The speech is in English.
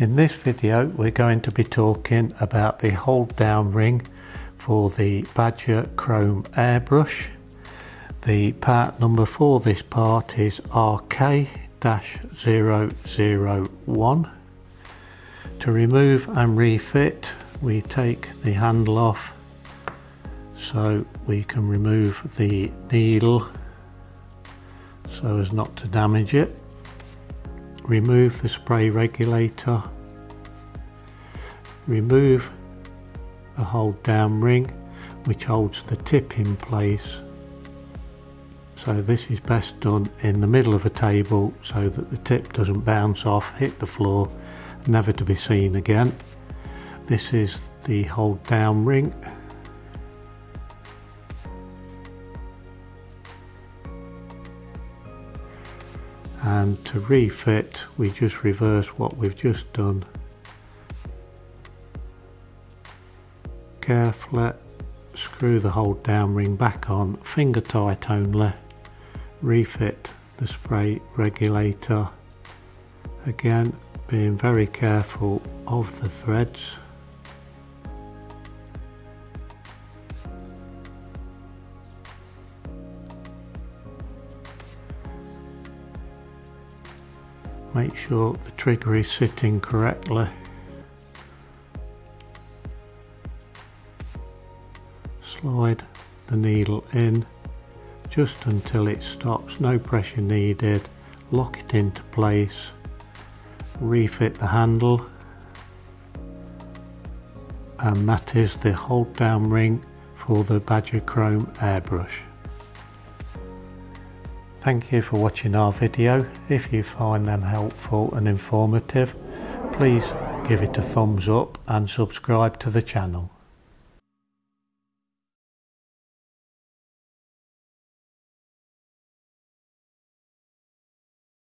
In this video we're going to be talking about the hold down ring for the Badger Krome airbrush. The part number for this part is RK-001. To remove and refit we take the handle off so we can remove the needle so as not to damage it remove the spray regulator. Remove the hold down ring which holds the tip in place. So this is best done in the middle of a table so that the tip doesn't bounce off hit the floor never to be seen again. This is the hold down ring and to refit we just reverse what we've just done. Carefully screw the hold down ring back on. Finger tight only. Refit the spray regulator. Again being very careful of the threads make sure the trigger is sitting correctly. Slide the needle in just until it stops no pressure needed. Lock it into place. Refit the handle. And that is the hold down ring for the Badger Krome airbrush Thank you for watching our video. If you find them helpful and informative, please give it a thumbs up and subscribe to the channel.